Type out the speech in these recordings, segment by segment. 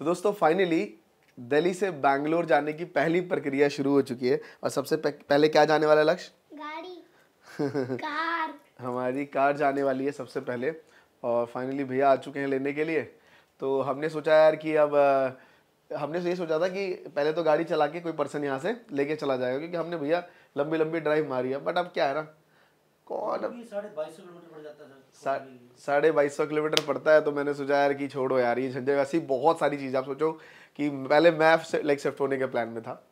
तो दोस्तों फाइनली दिल्ली से बैंगलोर जाने की पहली प्रक्रिया शुरू हो चुकी है। और सबसे पहले क्या जाने वाला है लक्ष्य गाड़ी। कार। हमारी कार जाने वाली है सबसे पहले। और फाइनली भैया आ चुके हैं लेने के लिए। तो हमने सोचा यार कि अब हमने ये सोचा था कि पहले तो गाड़ी चला के कोई पर्सन यहाँ से लेके चला जाएगा क्योंकि हमने भैया लंबी लंबी ड्राइव मारी है। बट अब क्या है ना कौन साढ़े बाईस सौ किलोमीटर पड़ता है तो मैंने सोचा यार कि छोड़ो यार ये झंझट वैसी बहुत सारी चीज़ आप सोचो कि पहले मैं लाइक शिफ्ट होने के प्लान में था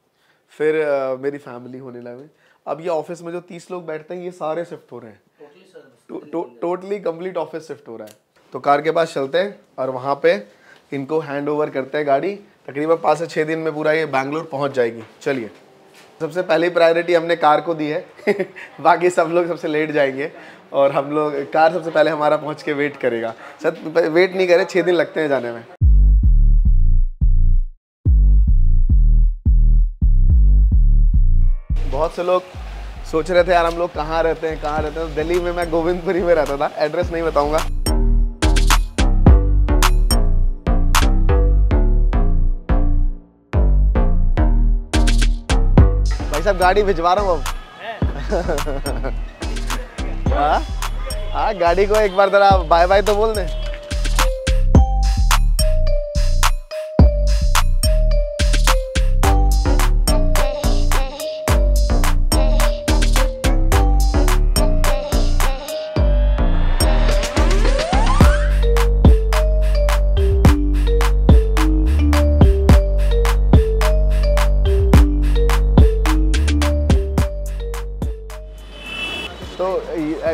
फिर मेरी फैमिली होने लगे। अब ये ऑफ़िस में जो तीस लोग बैठते हैं ये सारे शिफ्ट हो रहे हैं। टोटली सर टो- टो- टोटली कंप्लीट ऑफ़िस शिफ्ट हो रहा है। तो कार के पास चलते हैं और वहाँ पे इनको हैंड ओवर करते हैं गाड़ी। तकरीबन पाँच से छः दिन में पूरा ये बैंगलोर पहुँच जाएगी। चलिए। सबसे पहली प्रायोरिटी हमने कार को दी है। बाकी सब लोग सबसे लेट जाएँगे और हम लोग, कार सबसे पहले हमारा पहुँच के वेट करेगा। सर वेट नहीं करे छः दिन लगते हैं जाने में। बहुत से लोग सोच रहे थे, यार हम लोग कहाँ रहते हैं, कहाँ रहते हैं? तो दिल्ली में मैं गोविंदपुरी में रहता था। एड्रेस नहीं बताऊँगा। भाई साहब गाड़ी भिजवा रहा हूँ अब। हाँ? हाँ? गाड़ी को एक बार जरा बाय बाय तो बोल दें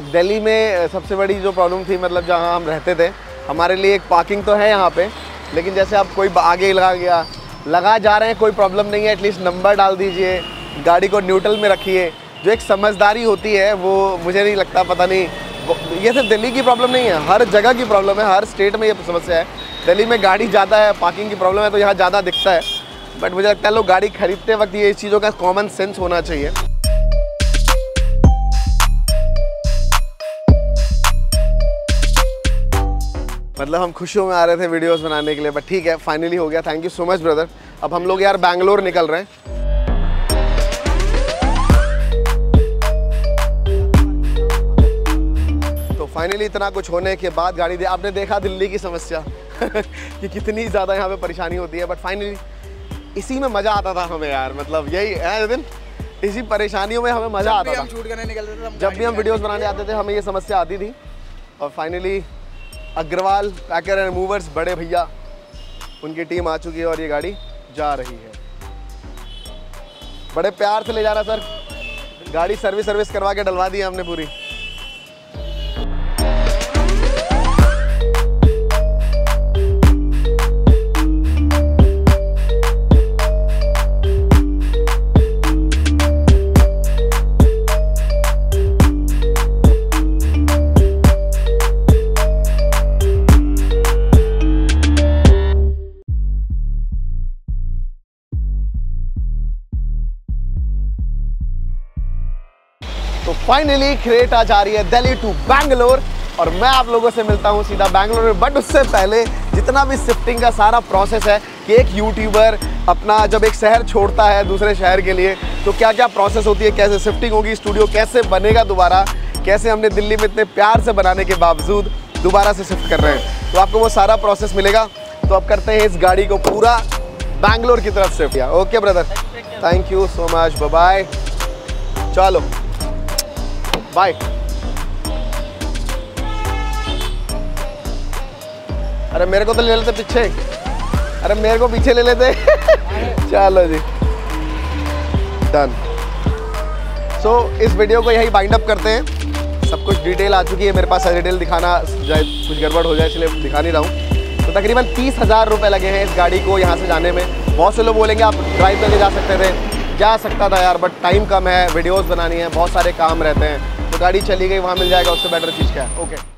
दिल्ली में सबसे बड़ी जो प्रॉब्लम थी मतलब जहाँ हम रहते थे, हमारे लिए एक पार्किंग तो है यहाँ पे, लेकिन जैसे आप कोई आगे लगा गया, लगा जा रहे हैं, कोई प्रॉब्लम नहीं है एटलीस्ट नंबर डाल दीजिए, गाड़ी को न्यूट्रल में रखिए, जो एक समझदारी होती है, वो मुझे नहीं लगता, पता नहीं ये सिर्फ़ दिल्ली की प्रॉब्लम नहीं है, हर जगह की प्रॉब्लम है, हर स्टेट में ये समस्या है, दिल्ली में गाड़ी ज़्यादा है पार्किंग की प्रॉब्लम है तो यहाँ ज़्यादा दिखता है बट मुझे लगता है लोग गाड़ी खरीदते वक्त ये चीज़ों का कॉमन सेंस होना चाहिए। मतलब हम खुशियों में आ रहे थे वीडियोस बनाने के लिए बट ठीक है फाइनली हो गया. Thank you so much brother अब हम लोग यार बैंगलोर निकल रहे हैं. तो फाइनली इतना कुछ होने के बाद गाड़ी दे आपने देखा दिल्ली की समस्या? कि कितनी ज़्यादा यहाँ पे परेशानी होती है बट फाइनली इसी में मज़ा आता था हमें यार मतलब यही है दिन? इसी परेशानियों में हमें मज़ा आता था। जब भी हम वीडियोस बनाने आते थे हमें ये समस्या आती थी। और finally Agrawal packer and movers बड़े भैया, उनकी टीम आ चुकी है और ये गाड़ी जा रही है। बड़े प्यार से ले जा रहा सर गाड़ी सर्विस सर्विस करवा के डलवा दी हमने पूरी। फाइनली क्रेटा जा रही है दिल्ली टू बैंगलोर और मैं आप लोगों से मिलता हूँ सीधा बैंगलोर में। बट उससे पहले जितना भी शिफ्टिंग का सारा प्रोसेस है कि एक यूट्यूबर अपना जब एक शहर छोड़ता है दूसरे शहर के लिए तो क्या क्या प्रोसेस होती है, कैसे शिफ्टिंग होगी स्टूडियो कैसे बनेगा दोबारा, कैसे हमने दिल्ली में इतने प्यार से बनाने के बावजूद दोबारा से शिफ्ट कर रहे हैं। तो आपको वो सारा प्रोसेस मिलेगा। तो अब करते हैं इस गाड़ी को पूरा बैंगलोर की तरफ़ शिफ्ट किया okay brother thank you so much bye चलो। बाय अरे मेरे को तो ले लेते पीछे। अरे मेरे को पीछे ले लेते। चलो जी। डन सो so, इस वीडियो को यही बाइंड अप करते हैं। सब कुछ डिटेल आ चुकी है मेरे पास डिटेल दिखाना जाए कुछ गड़बड़ हो जाए इसलिए दिखा नहीं रहा हूँ। तो तकरीबन तीस हज़ार रुपये लगे हैं इस गाड़ी को यहाँ से जाने में। बहुत से लोग बोलेंगे आप ड्राइव करके जा सकते थे। जा सकता था यार बट टाइम कम है वीडियोस बनानी है बहुत सारे काम रहते हैं। गाड़ी चली गई वहाँ मिल जाएगा उससे बेटर चीज़ क्या है? ओके